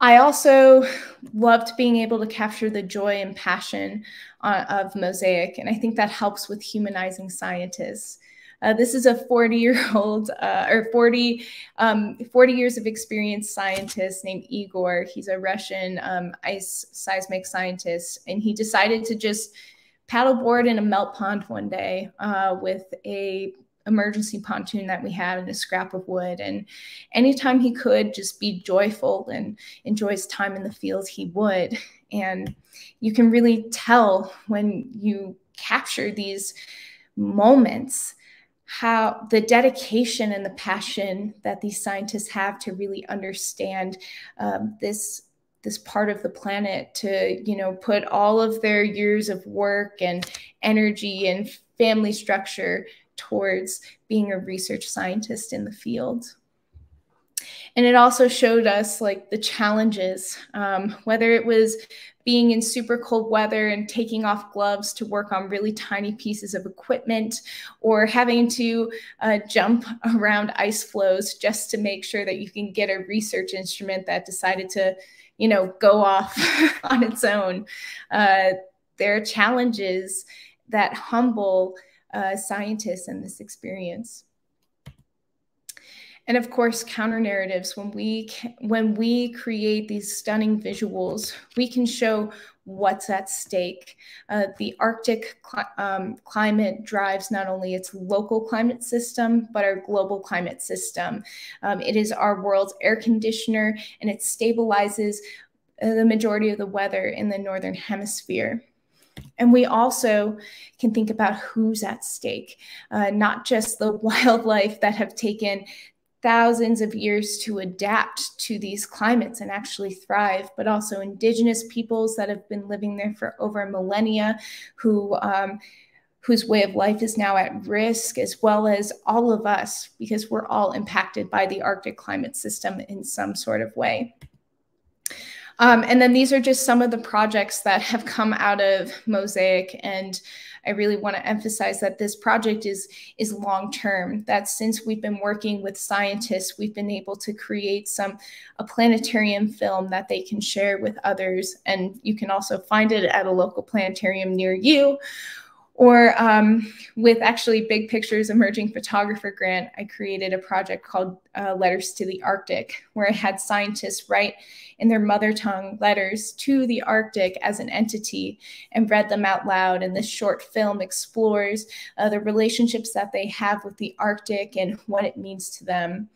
I also loved being able to capture the joy and passion uh, of Mosaic, and I think that helps with humanizing scientists. Uh, this is a 40 year old uh, or 40, um, 40 years of experience scientist named Igor. He's a Russian um, ice seismic scientist, and he decided to just paddleboard in a melt pond one day uh, with a emergency pontoon that we had and a scrap of wood. And anytime he could just be joyful and enjoy his time in the fields, he would. And you can really tell when you capture these moments how the dedication and the passion that these scientists have to really understand um, this this part of the planet to you know put all of their years of work and energy and family structure towards being a research scientist in the field. And it also showed us like the challenges um, whether it was being in super cold weather and taking off gloves to work on really tiny pieces of equipment or having to uh, jump around ice flows just to make sure that you can get a research instrument that decided to you know go off <laughs> on its own. Uh, there are challenges that humble uh, scientists in this experience and of course counter narratives when we when we create these stunning visuals we can show what's at stake. Uh, the arctic cl um, climate drives not only its local climate system but our global climate system. Um, it is our world's air conditioner and it stabilizes uh, the majority of the weather in the northern hemisphere. And we also can think about who's at stake, uh, not just the <laughs> wildlife that have taken thousands of years to adapt to these climates and actually thrive, but also indigenous peoples that have been living there for over millennia who um, whose way of life is now at risk, as well as all of us, because we're all impacted by the Arctic climate system in some sort of way. Um, and then these are just some of the projects that have come out of Mosaic. And I really want to emphasize that this project is, is long term, that since we've been working with scientists, we've been able to create some a planetarium film that they can share with others. And you can also find it at a local planetarium near you or um, with actually Big Pictures Emerging Photographer Grant, I created a project called uh, Letters to the Arctic, where I had scientists write in their mother tongue letters to the Arctic as an entity and read them out loud. And this short film explores uh, the relationships that they have with the Arctic and what it means to them.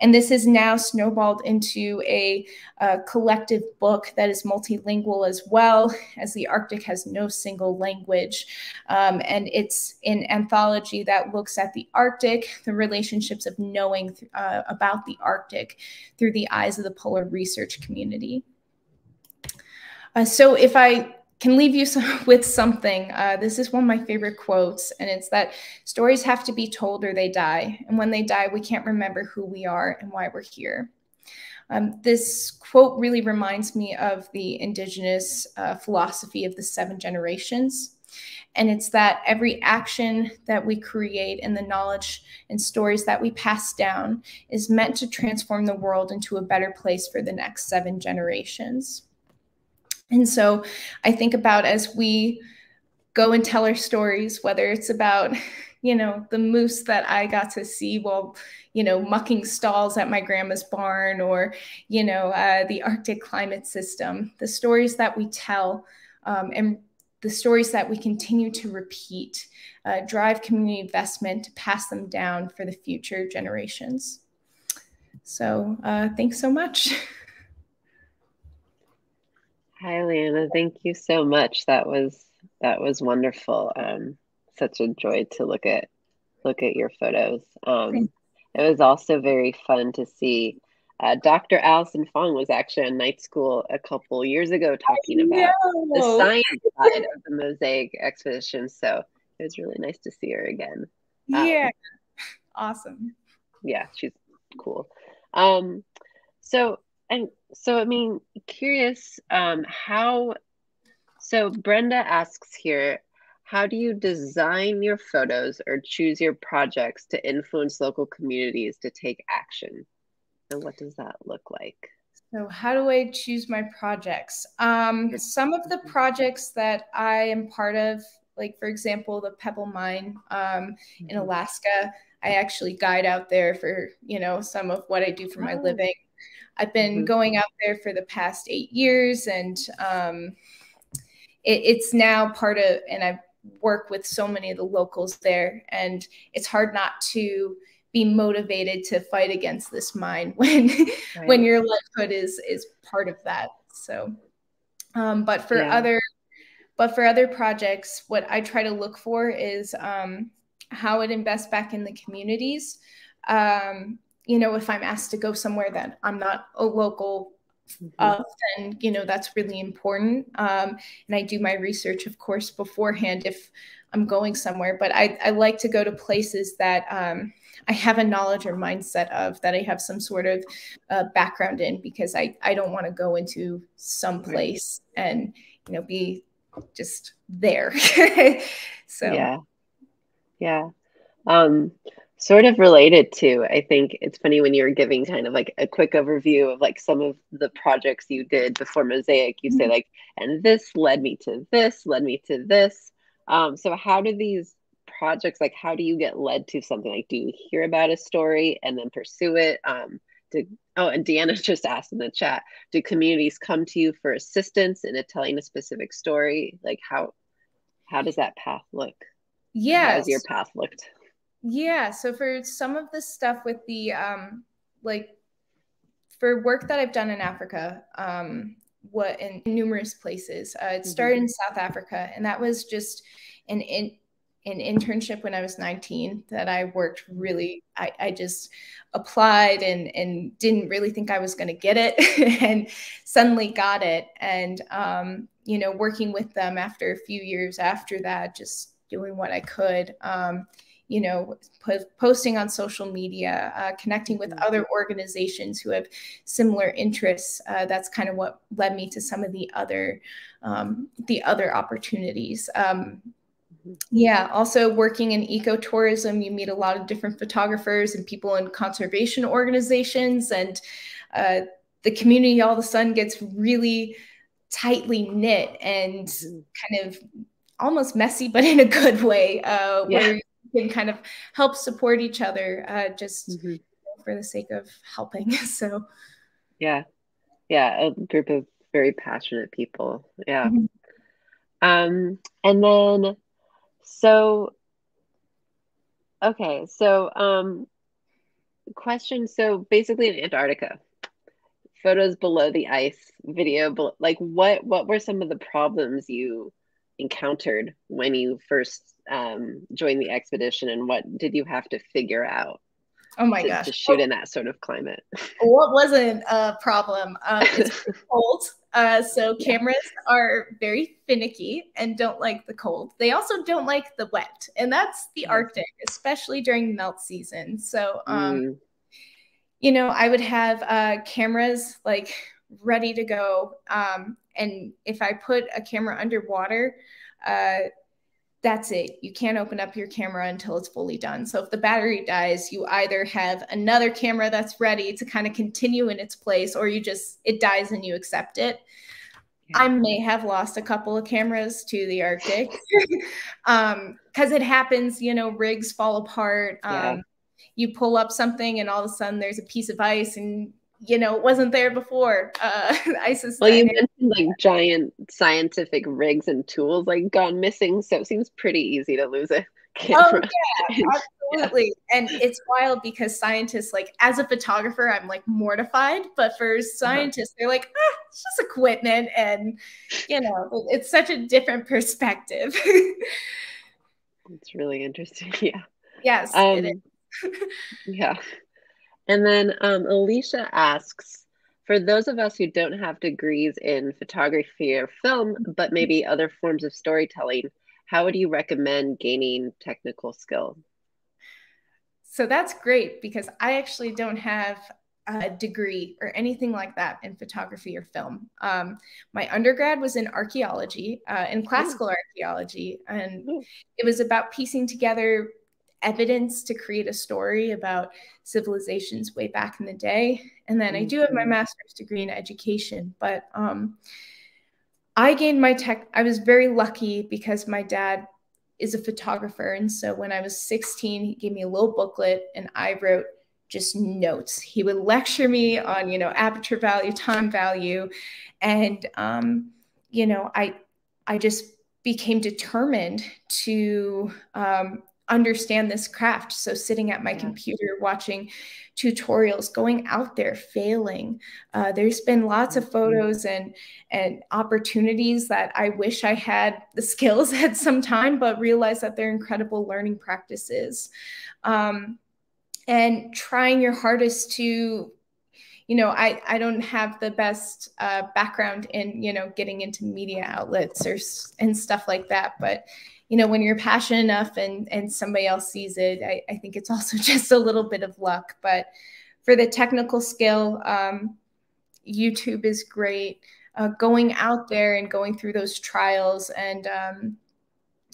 And this has now snowballed into a, a, collective book that is multilingual as well, as the Arctic has no single language. Um, and it's an anthology that looks at the Arctic, the relationships of knowing uh, about the Arctic through the eyes of the polar research community. Uh, so if I can leave you some, <laughs> with something. Uh, this is one of my favorite quotes, and it's that stories have to be told or they die. And when they die, we can't remember who we are and why we're here. Um, this quote really reminds me of the indigenous uh, philosophy of the seven generations. And it's that every action that we create and the knowledge and stories that we pass down is meant to transform the world into a better place for the next seven generations. And so I think about as we go and tell our stories, whether it's about, you know, the moose that I got to see while, you know, mucking stalls at my grandma's barn or, you know, uh, the Arctic climate system, the stories that we tell um, and the stories that we continue to repeat uh, drive community investment to pass them down for the future generations. So uh, thanks so much. <laughs> Hi, Lianna. Thank you so much. That was that was wonderful. Um, such a joy to look at look at your photos. Um, it was also very fun to see. Uh, Dr. Allison Fong was actually in night school a couple years ago talking about the science side of the Mosaic expedition. So it was really nice to see her again. Um, yeah, awesome. Yeah, she's cool. Um, so and so, I mean, curious um, how. So, Brenda asks here how do you design your photos or choose your projects to influence local communities to take action? And what does that look like? So, how do I choose my projects? Um, some of the projects that I am part of, like for example, the Pebble Mine um, in mm-hmm. Alaska, I actually guide out there for you know some of what I do for my oh. living. I've been mm-hmm. going out there for the past eight years, and um, it, it's now part of, and I work with so many of the locals there, and it's hard not to be motivated to fight against this mine <laughs> when right. when your livelihood is is part of that. So, um, but for yeah. other but for other projects, what I try to look for is um, how it invests back in the communities. Um, you know, if I'm asked to go somewhere that I'm not a local mm-hmm. of, then, you know, that's really important. Um, and I do my research, of course, beforehand if I'm going somewhere. But I, I like to go to places that um, I have a knowledge or mindset of, that I have some sort of uh, background in, because I, I don't want to go into some place and, you know, be just there. <laughs> so, yeah. Yeah. Um, sort of related to i think it's funny when you were giving kind of like a quick overview of like some of the projects you did before mosaic you say mm-hmm. like and this led me to this led me to this. Um, so how do these projects like how do you get led to something? Like do you hear about a story and then pursue it? Um, do, oh and deanna <laughs> just asked in the chat do communities come to you for assistance in a telling a specific story? Like how how does that path look? Yeah how has your path looked yeah. So for some of the stuff with the um like for work that I've done in Africa, um, what in numerous places. Uh, it started mm-hmm. in South Africa, and that was just an in, an internship when I was 19 that I worked really. I, I just applied and and didn't really think I was going to get it, <laughs> and suddenly got it. And um, you know, working with them after a few years after that, just doing what I could. Um, you know, po- posting on social media, uh, connecting with Mhm. other organizations who have similar interests. Uh, that's kind of what led me to some of the other um, the other opportunities. Um, Mhm. yeah, also working in ecotourism, you meet a lot of different photographers and people in conservation organizations, and uh, the community all of a sudden gets really tightly knit and Mhm. kind of almost messy, but in a good way, uh, Yeah. where can kind of help support each other uh, just Mhm. for the sake of helping. <laughs> So, Yeah. Yeah. A group of very passionate people. Yeah. Mhm. Um, and then, so, okay. So, um, question. So basically in Antarctica, photos below the ice, video, like what, what were some of the problems you encountered when you first um, joined the expedition and what did you have to figure out oh my to, gosh, to shoot in that sort of climate? <laughs> what wasn't a problem? Um, it's <laughs> cold. Uh, so cameras are very finicky and don't like the cold. They also don't like the wet, and that's the Yeah. Arctic, especially during melt season. So, um, Mm, you know, I would have uh, cameras like ready to go, um, and if I put a camera underwater, uh, that's it. You can't open up your camera until it's fully done. So if the battery dies, you either have another camera that's ready to kind of continue in its place, or you just it dies and you accept it. Yeah. I may have lost a couple of cameras to the Arctic <laughs> um, because it happens. You know, rigs fall apart. Um, Yeah. You pull up something, and all of a sudden there's a piece of ice, and you know it wasn't there before. Uh, <laughs> ice is Well, you mentioned like giant scientific rigs and tools like gone missing, so it seems pretty easy to lose it camera. yeah, absolutely. <laughs> And it's wild because scientists, like, as a photographer, I'm like mortified, but for scientists, they're like, ah, it's just equipment. And, you know, it's such a different perspective. <laughs> It's really interesting. Yeah. yes, Um, it is. yeah. And then um, Alicia asks for those of us who don't have degrees in photography or film, but maybe other forms of storytelling, how would you recommend gaining technical skill? So that's great because I actually don't have a degree or anything like that in photography or film. Um, my undergrad was in archaeology, uh, in classical archaeology, and it was about piecing together evidence to create a story about civilizations way back in the day. And then I do have my Mhm. master's degree in education, but um, I gained my tech. I was very lucky because my dad is a photographer. And so when I was 16, he gave me a little booklet and I wrote just notes. He would lecture me on, you know, aperture value, time value. And, um, you know, I, I just became determined to um, understand this craft. So sitting at my Yeah. computer, watching tutorials, going out there, failing. Uh, there's been lots of photos and and opportunities that I wish I had the <laughs> skills at some time, but realize that they're incredible learning practices. Um, and trying your hardest to you know i i don't have the best uh, background in you know getting into media outlets or and stuff like that but you know when you're passionate enough and and somebody else sees it i, I think it's <laughs> also just a little bit of luck. But for the technical skill um, youtube is great. Uh, going out there and going through those trials and um,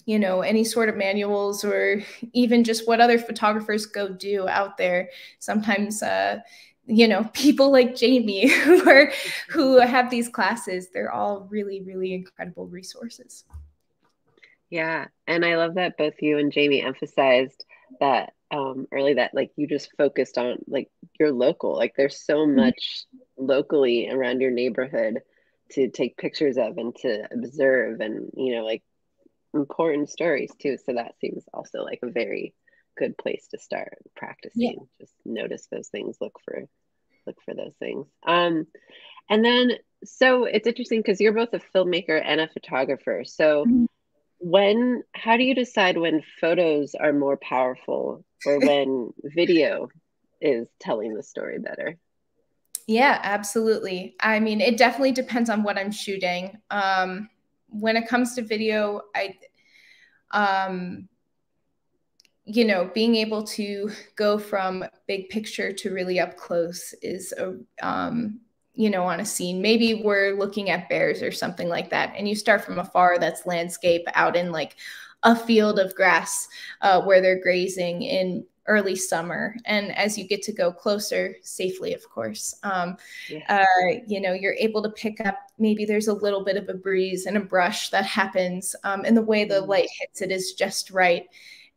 you know any sort of manuals or <laughs> even just what other photographers go do out there. Sometimes uh, you know <laughs> people like Jaymi who are who have these classes they're all really really incredible resources Yeah, and I love that both you and Jaymi emphasized that um, early that like you just focused on like your local. Like there's so much locally around your neighborhood to take pictures of and to observe and you know like important stories too. So that seems also like a very good place to start practicing. Just notice those things, look for look for those things. Um and then so it's interesting because you're both a filmmaker and a photographer. So Mhm. When how do you decide when photos are more powerful or <laughs> when video is telling the story better? Yeah, absolutely. I mean, it definitely depends on what I'm shooting. Um, when it comes to video, I um, you know, being able to go from big picture to really up close is a, um, you know, on a scene. Maybe we're looking at bears or something like that, and you start from afar. That's landscape out in like a field of grass uh, where they're grazing in early summer and as you get to go closer safely of course um, Yeah. uh, you know you're able to pick up maybe there's a little bit of a breeze and a brush that happens um, and the way the Mhm. light hits it is just right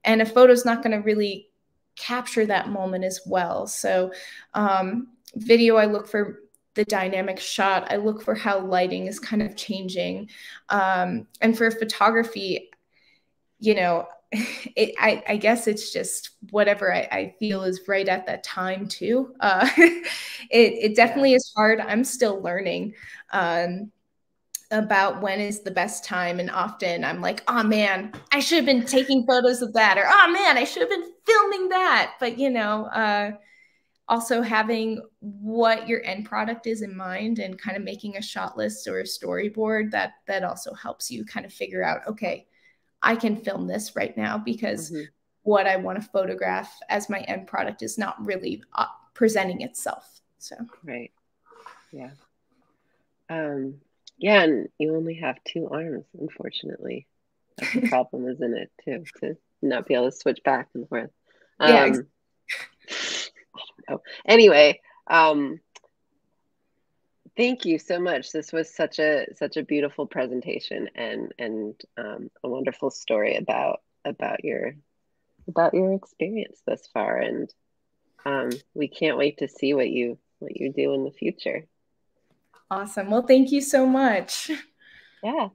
and a photo's not going to really capture that moment as well so um, video i look for the dynamic shot i look for how lighting is kind of changing um, and for photography you know <laughs> it, I, I guess it's just whatever I, I feel is right at that time too. Uh, <laughs> it, it definitely is hard. I'm still learning um, about when is the best time. And often I'm like, oh man, I should have been taking photos of that. Or, oh man, I should have been filming that. But, you know, uh, also having what your end product is in mind and kind of making a shot list or a storyboard that that also helps you kind of figure out okay I can film this right now because Mhm. what I want to photograph as my end product is not really uh, presenting itself. So, Right. Yeah. Um, yeah, and you only have two arms, unfortunately. That's the <laughs> problem, isn't it, too, to not be able to switch back and forth. Um, Yeah, ex- I. Anyway, um, thank you so much. This was such a such a beautiful presentation and and um, a wonderful story about about your about your experience thus far, and um, we can't wait to see what you what you do in the future. awesome. Well, thank you so much. Yeah.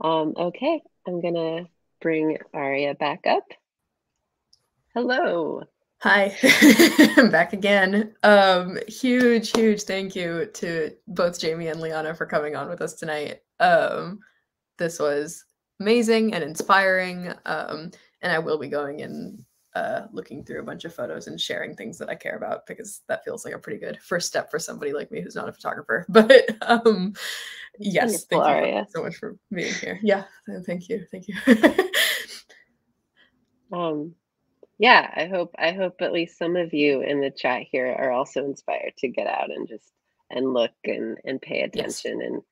Um, okay, I'm gonna bring Aria back up. Hello. Hi, <laughs> I'm back again. Um, huge, huge thank you to both Jaymi and Lianna for coming on with us tonight. Um, this was amazing and inspiring. Um, and I will be going and uh, looking through a bunch of photos and sharing things that I care about because that feels like a pretty good first step for somebody like me who's not a photographer. <laughs> But um, yes, thank you so much for being here. Yeah, thank you, thank you. <laughs> Um, yeah, I hope I hope at least some of you in the chat here are also inspired to get out and just and look and and pay Yes. attention and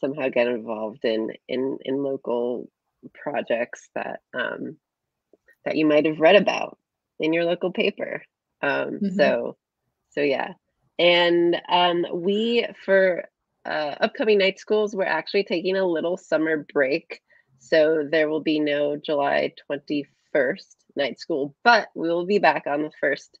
somehow get involved in in in local projects that um that you might have read about in your local paper. Um, Mhm. so so yeah. And um, we for uh, upcoming night schools, we're actually taking a little summer break. So there will be no July 21st night school, but we will be back on the first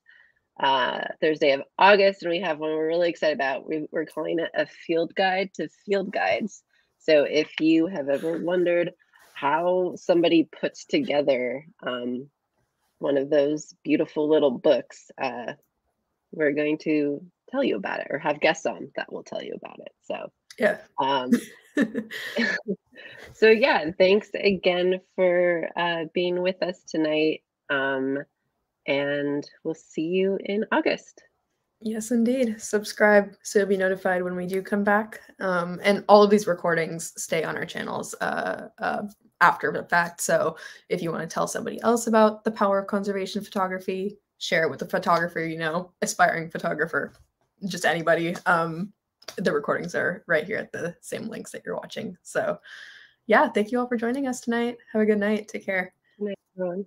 uh, Thursday of August. And we have one we're really excited about. We, we're calling it a field guide to field guides. So if you have ever wondered how somebody puts together um, one of those beautiful little books, uh, we're going to tell you about it or have guests on that will tell you about it. So, yeah. um, <laughs> <laughs> so yeah, thanks again for uh, being with us tonight. Um, and we'll see you in August. Yes, indeed. Subscribe so you'll be notified when we do come back. Um, and all of these recordings stay on our channels uh, uh, after the fact. So if you want to tell somebody else about the power of conservation photography, share it with a photographer you know, aspiring photographer, just anybody. Um, the recordings are right here at the same links that you're watching. So yeah, thank you all for joining us tonight. Have a good night. Take care. Good night, everyone.